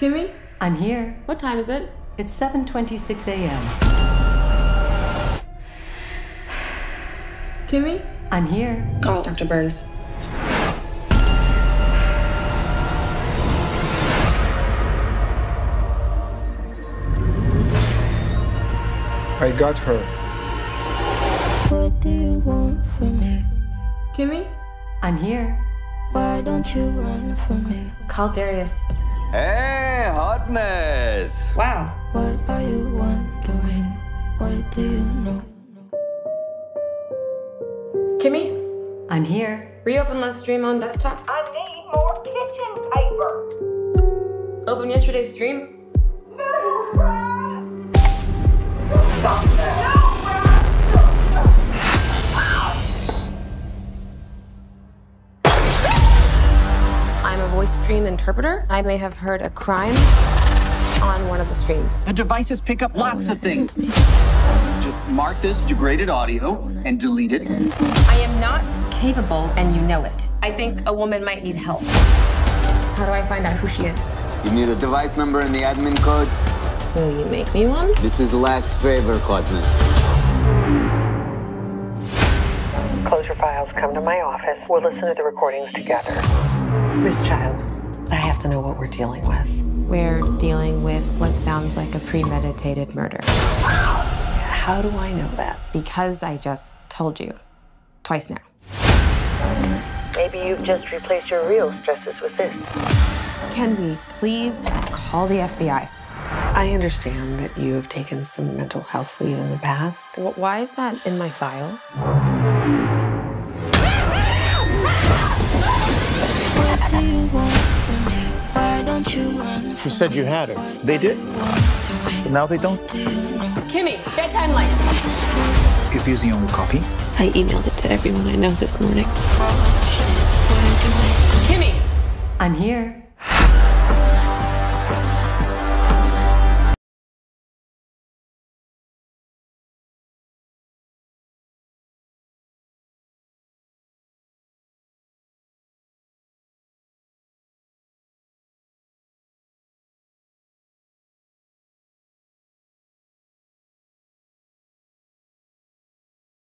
Kimi? I'm here. What time is it? It's 7:26 a.m. Kimi? I'm here. Call Dr. Burns. I got her. What do you want from me? Kimi? I'm here. Why don't you run from me? Call Darius. Hey, hotness! Wow. What are you wondering? What do you know? Kimi? I'm here. Reopen last stream on desktop. I need more kitchen paper. Open yesterday's stream. I'm stream interpreter. I may have heard a crime on one of the streams. The devices pick up lots of things. Just mark this degraded audio and delete it. I am not capable, and you know it. I think a woman might need help. How do I find out who she is? You need a device number and the admin code. Will you make me one? This is last favor, Hotness. Close your files, come to my office. We'll listen to the recordings together. Miss Childs, I have to know what we're dealing with. We're dealing with what sounds like a premeditated murder. How do I know that? Because I just told you. Twice now. Maybe you've just replaced your real stresses with this. Can we please call the FBI? I understand that you have taken some mental health leave in the past. Wh- Why is that in my file? You said you had her. They did. But now they don't. Kimi, bedtime lights. Is these the only copy? I emailed it to everyone I know this morning. Kimi, I'm here.